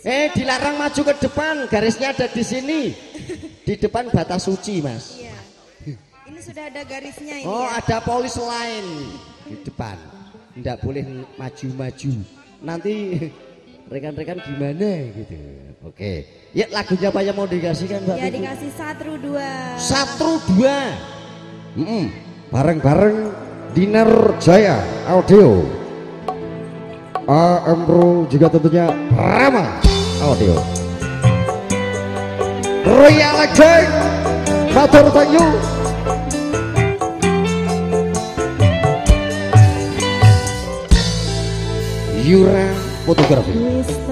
Eh, dilarang maju ke depan, garisnya ada di sini. Di depan batas suci, Mas. Iya. Ini sudah ada garisnya ini Oh, ya. ada polis lain di depan. Tidak boleh maju-maju. Nanti rekan-rekan gimana gitu. Oke. Ya lagunya apa yang mau dikasihkan Mbak Ya Piku? dikasih satu dua. Satu dua. Mm-mm. Bareng-bareng Dinar Jaya Audio. AM Pro juga tentunya Rama Audio. Royal Legend Matur thank you. Yura Fotografi.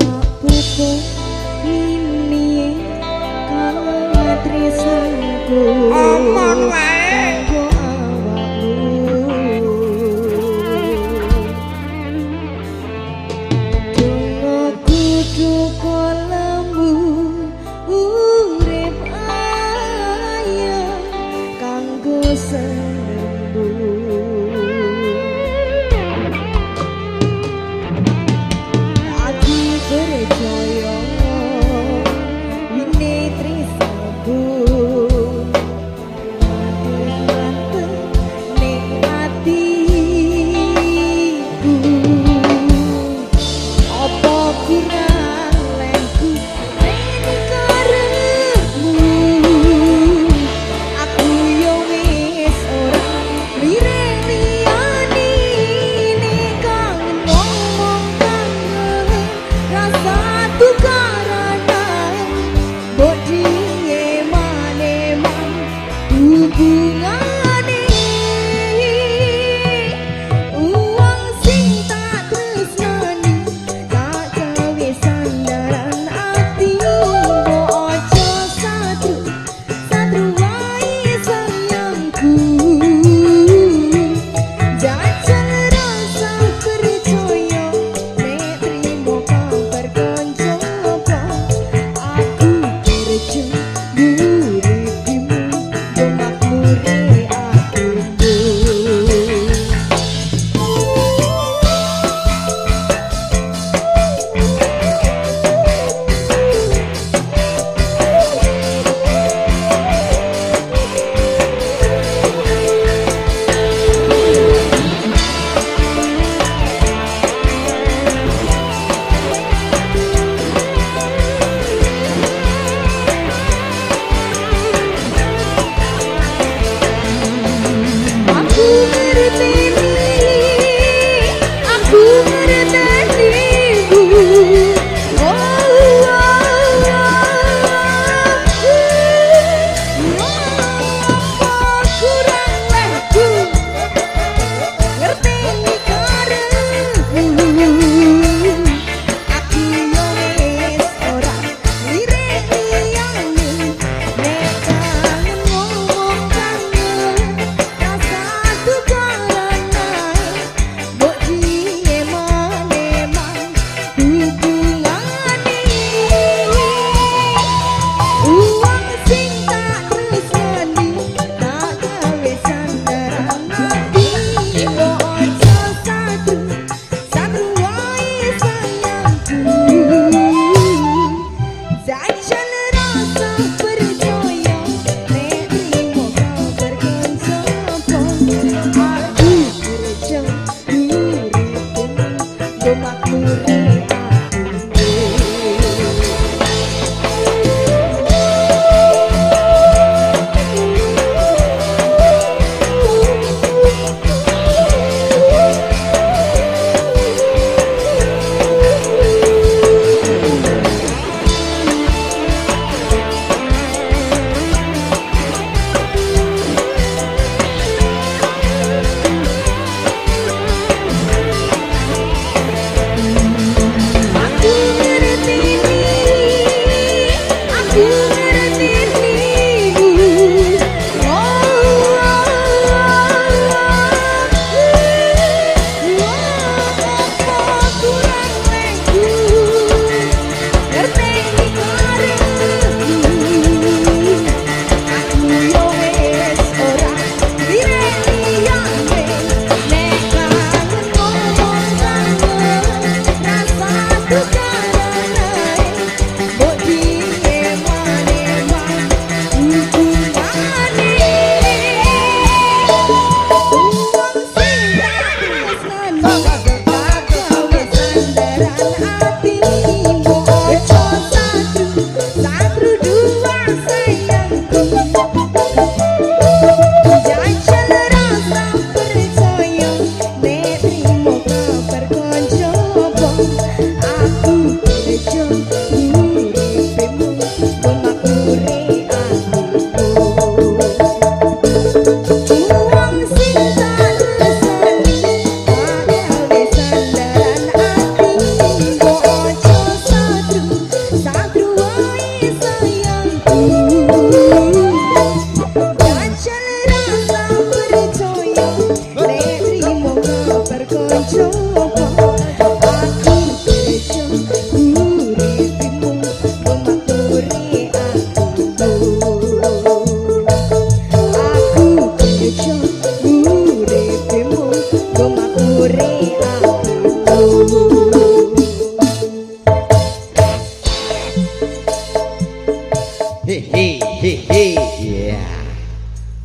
Hehehe, ya.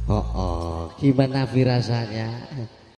Oh, oh, gimana firasatnya?